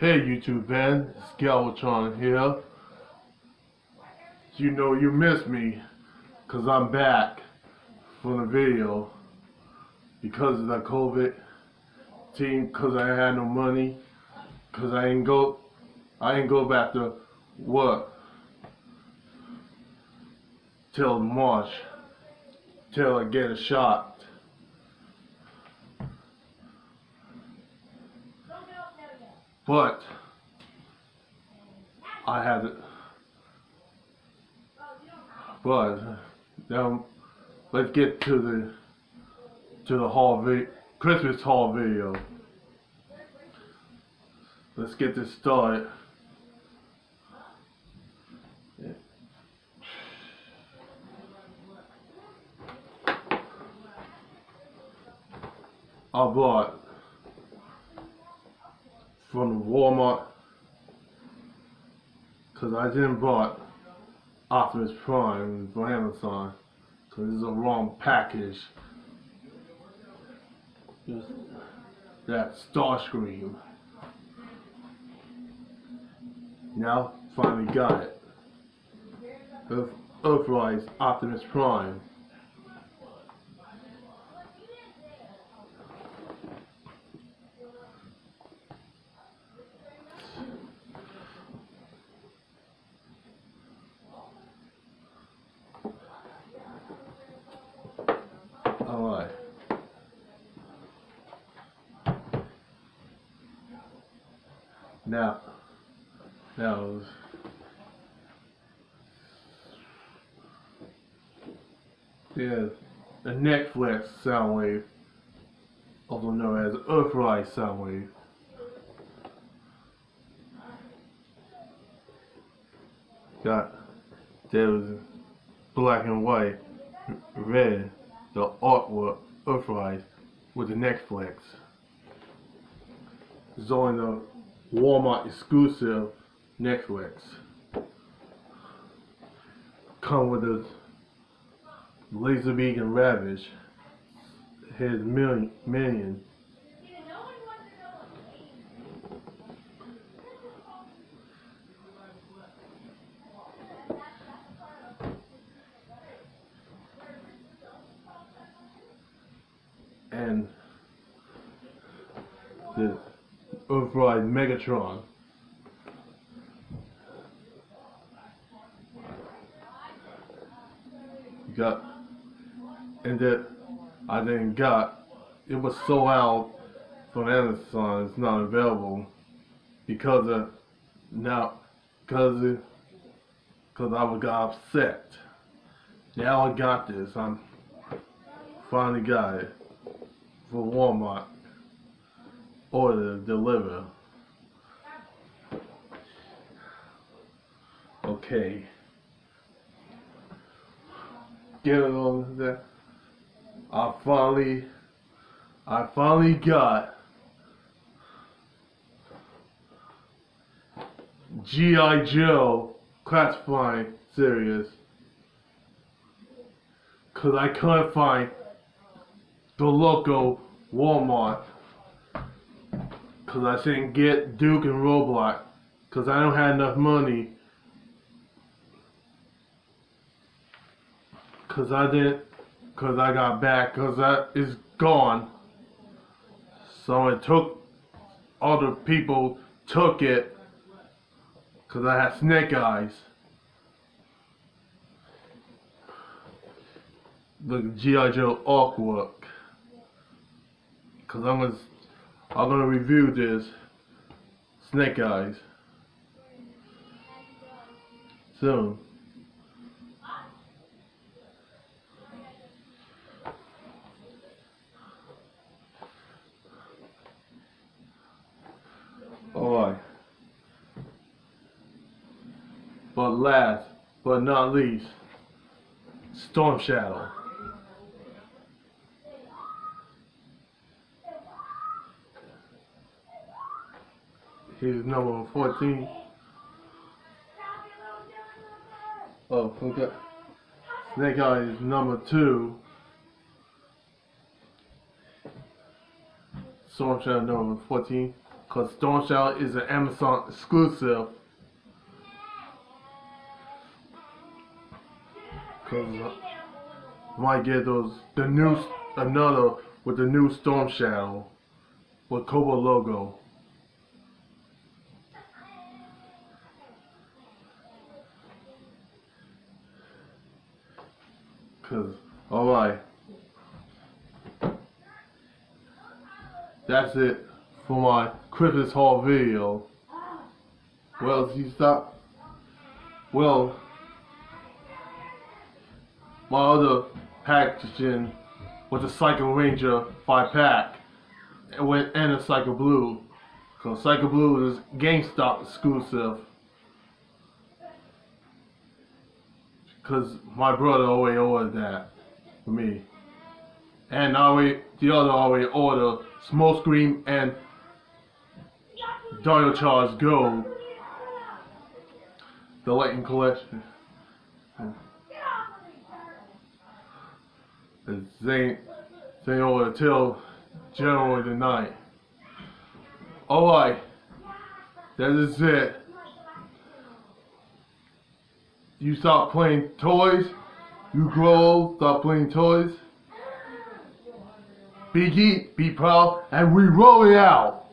Hey YouTube Ben, Skeletron here. You know you missed me, cause I'm back from the video because of the COVID team, cause I had no money, cause I ain't go, I ain't go back to work till March, till I get a shot. But I had it. But now let's get to the to the haul vi Christmas haul video. Let's get this started. I bought from Walmart because I didn't bought Optimus Prime from Amazon because it's a wrong package. Just that Starscream. Now finally got it. Earth, Earthrise Optimus Prime. Alright. Now, now, yeah, the Netflix Soundwave, also known as Earthrise Soundwave. Got, there was black and white, red, the artwork Earthrise with the Netflix. It's on the Walmart exclusive Netflix. Come with a Laserbeak and Ravage. His million, minion. And the Earthrise Megatron. Got, and that I then got, it was sold out from Amazon. It's not available because of now, because because I was got upset. Now I got this. I'm finally got it for Walmart order to deliver. Okay. Get it on there. I finally, I finally got G.I. Joe classifying series. Cause I couldn't find the local Walmart because I didn't get Duke and Roadblock because I don't have enough money. Because I didn't because I got back because that is gone. So it took other people took it because I had snake eyes. The G.I. Joe artwork. Because I'm gonna I'm gonna review this Snake Eyes soon. Alright. But last but not least, Storm Shadow. Here's number 14. Oh, okay. Snake Eye is number 2. Storm Shadow number 14. Cause Storm Shadow is an Amazon exclusive. Cause uh, might get those the new another with the new Storm Shadow with Cobra logo. Cause oh, alright. That's it for my Christmas haul video. Well, you stop. Well, my other packaging was a Psycho Ranger 5 pack and with and a Psycho Blue. Cause Psycho Blue is GameStop exclusive. Cause my brother always ordered that for me. And always, the other always order Smokescreen and Dino Charge Go. The Lightning Collection. Zane, Zane order till January the 9th. Alright. That is it. You stop playing toys. You grow old, stop playing toys. Be geek, be proud, and we roll it out.